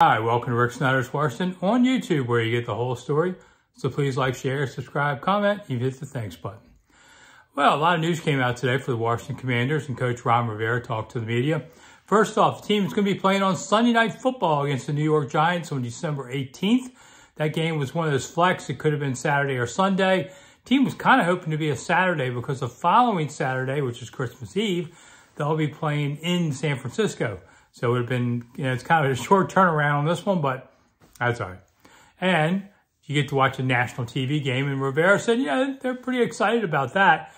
Hi, welcome to Rick Snider's Washington on YouTube where you get the whole story. So please like, share, subscribe, comment, you hit the thanks button. Well, a lot of news came out today for the Washington Commanders and Coach Ron Rivera talked to the media. First off, the team is going to be playing on Sunday Night Football against the New York Giants on December 18th. That game was one of those flex. It could have been Saturday or Sunday. Team was kind of hoping to be a Saturday because the following Saturday, which is Christmas Eve, they'll be playing in San Francisco. So it would have been, you know, it's kind of a short turnaround on this one, but that's all right. And you get to watch a national TV game, and Rivera said, yeah, they're pretty excited about that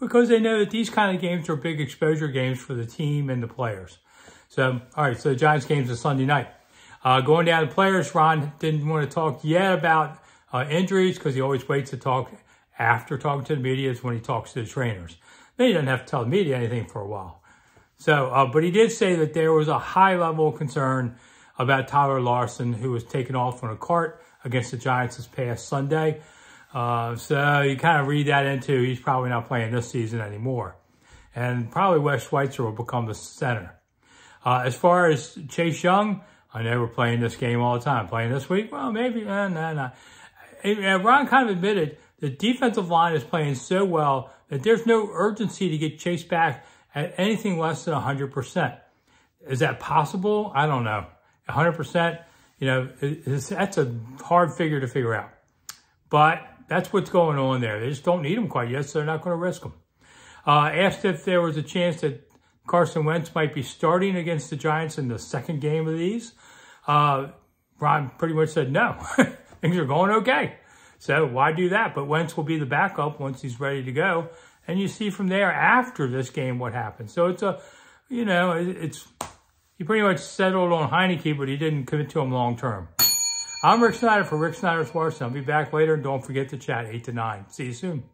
because they know that these kind of games are big exposure games for the team and the players. So, all right, so the Giants game's is Sunday night. Uh, going down to players, Ron didn't want to talk yet about uh, injuries because he always waits to talk after talking to the media is when he talks to the trainers. Then he doesn't have to tell the media anything for a while. So, uh, but he did say that there was a high level of concern about Tyler Larsen, who was taken off on a cart against the Giants this past Sunday. Uh, so you kind of read that into he's probably not playing this season anymore. And probably Wes Schweitzer will become the center. Uh, as far as Chase Young, I know we're playing this game all the time. Playing this week? Well, maybe. No, no. And Ron kind of admitted the defensive line is playing so well that there's no urgency to get Chase back at anything less than 100%. Is that possible? I don't know. 100%, you know, that's a hard figure to figure out. But that's what's going on there. They just don't need him quite yet, so they're not going to risk him. Uh, asked if there was a chance that Carson Wentz might be starting against the Giants in the second game of these. Uh, Ron pretty much said no. Things are going okay. So why do that? But Wentz will be the backup once he's ready to go. And you see from there after this game what happened. So it's a, you know, it's, he pretty much settled on Heinicke, but he didn't commit to him long term. I'm Rick Snider for Rick Snider's Washington. I'll be back later. Don't forget to chat 8 to 9. See you soon.